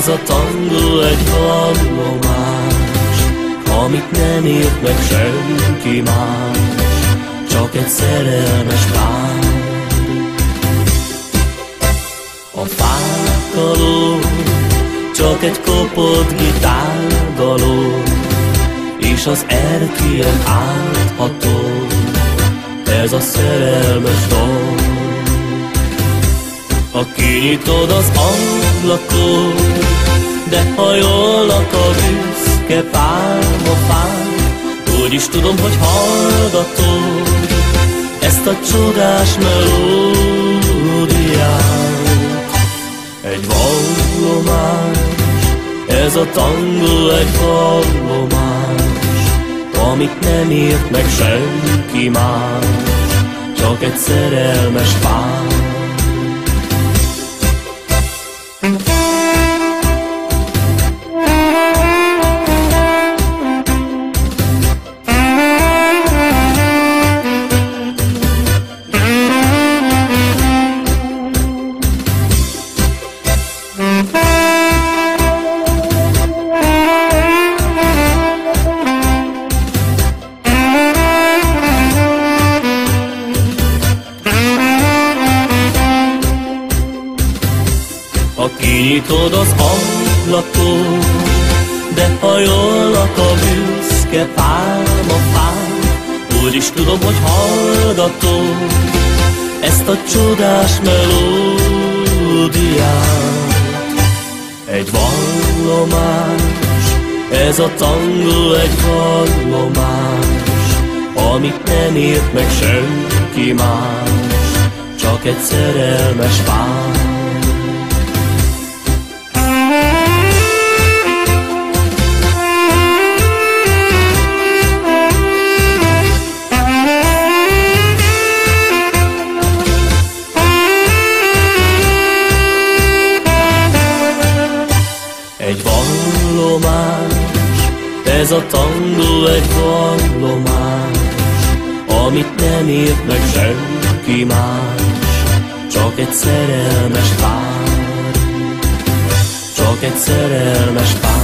Ez a tangó egy vallomás, amit nem írt meg senki más, csak egy szerelmes pár. A fák alól csak egy kopott gitárdaló, és az erkélyen átható, ez a szerelmes dal. Ha kinyitod az ablakot, de hajolnak a büszke pálmafák, úgy is tudom, hogy hallgatod ezt a csodás melódiát. Egy vallomás, ez a tangó egy vallomás, amit nem írt meg senki más, csak egy szerelmes pár. Kinyitod az ablakot, de hajolnak a büszke pálmafák, úgy is tudom, hogy hallgatod ezt a csodás melódiát. Egy vallomás, ez a tangó egy vallomás, amit nem írt meg senki más, csak egy szerelmes pár. Ez a tangó egy vallomás, amit nem írt meg senki más, csak egy szerelmes pár, csak egy szerelmes pár.